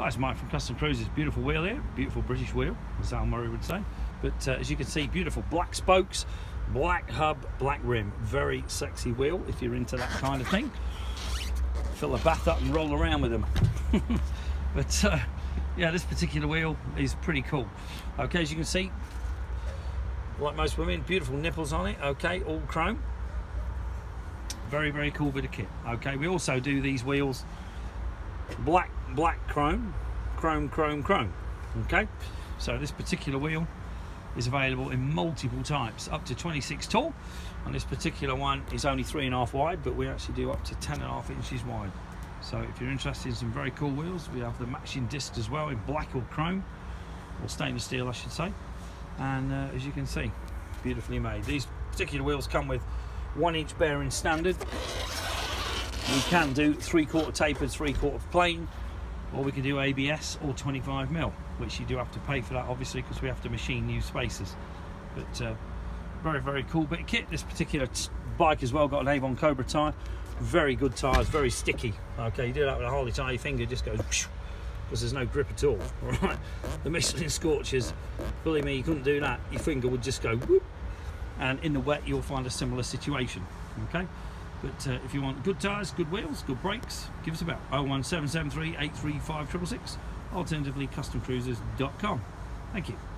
Hi, it's Mike from Custom Cruisers. Beautiful wheel here, beautiful British wheel, as Al Murray would say. But uh, as you can see, beautiful black spokes, black hub, black rim. Very sexy wheel if you're into that kind of thing. Fill a bath up and roll around with them. but uh, yeah, this particular wheel is pretty cool. Okay, as you can see, like most women, beautiful nipples on it. Okay, all chrome. Very, very cool bit of kit. Okay, we also do these wheels black black chrome chrome chrome chrome. Okay? So this particular wheel is available in multiple types up to 26 tall. And this particular one is only three and a half wide but we actually do up to 10 and a half inches wide. So if you're interested in some very cool wheels we have the matching discs as well in black or chrome or stainless steel I should say. And uh, as you can see beautifully made. These particular wheels come with one inch bearing standard we can do three quarter tapered, three quarter plain, or we can do ABS or 25 mil, which you do have to pay for that obviously because we have to machine new spacers. But uh, very, very cool bit of kit. This particular bike as well got an Avon Cobra tyre. Very good tyres, very sticky. Okay, you do that with a Harley tyre, your finger just goes because there's no grip at all. All right, the Michelin Scorchers, believe me, you couldn't do that. Your finger would just go whoop, and in the wet you'll find a similar situation. Okay. But uh, if you want good tyres, good wheels, good brakes, give us a bell. 01773 835 Alternatively, customcruisers.com. Thank you.